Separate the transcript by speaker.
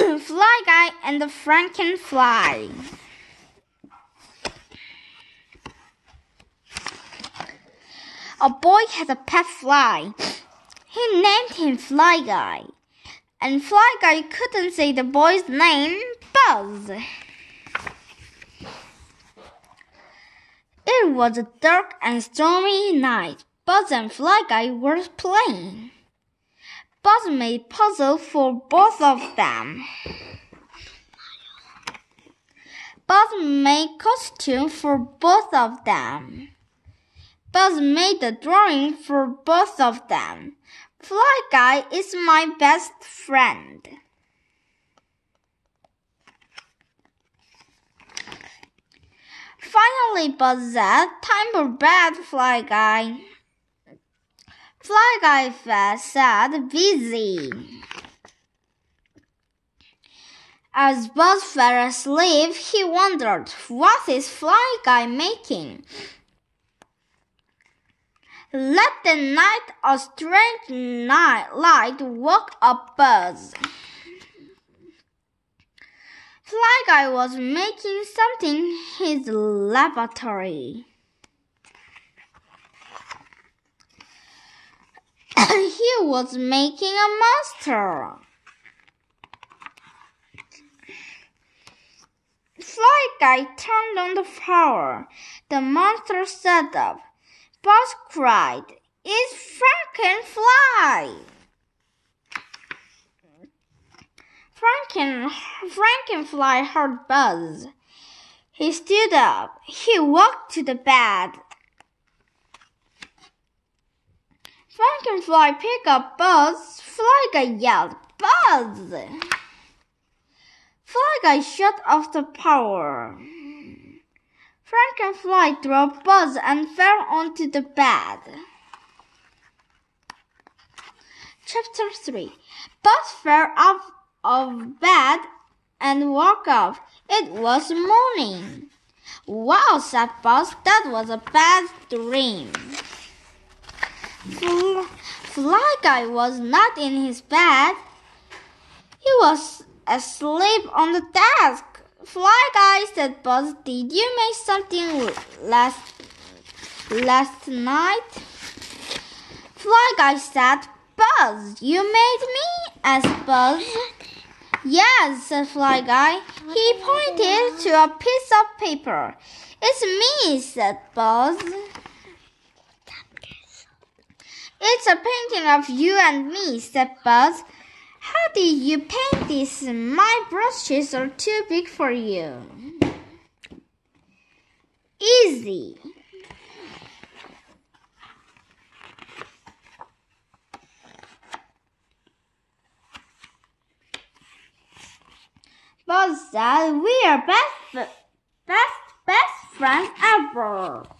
Speaker 1: Fly Guy and the Frankenfly. A boy had a pet fly. He named him Fly Guy. And Fly Guy couldn't say the boy's name, Buzz. It was a dark and stormy night. Buzz and Fly Guy were playing. Made puzzle for both of them. Buzz made costume for both of them. Buzz made the drawing for both of them. Fly Guy is my best friend. Finally, Buzz said, Time for bed, Fly Guy. Fly Guy said, Busy. As Buzz fell asleep, he wondered, What is Fly Guy making? Let the night a strange night light woke up Buzz. Fly Guy was making something in his laboratory. he was making a monster. Fly Guy turned on the power. The monster sat up. Buzz cried, It's Frankenfly! Franken, Frankenfly heard Buzz. He stood up. He walked to the bed. Frankenfly picked up Buzz. Fly Guy yelled, Buzz! Fly Guy shut off the power. Frankenfly dropped Buzz and fell onto the bed. Chapter 3 Buzz fell off of bed and woke up. It was morning. Wow, said Buzz, that was a bad dream. Fl Fly Guy was not in his bed. He was asleep on the desk. Fly Guy said, Buzz, did you make something last last night? Fly Guy said, Buzz, you made me? asked Buzz. Yes, said Fly Guy. He pointed to a piece of paper. It's me, said Buzz. It's a painting of you and me, said Buzz. How did you paint this? My brushes are too big for you. Easy. Buzz said, We are best, best, best friends ever.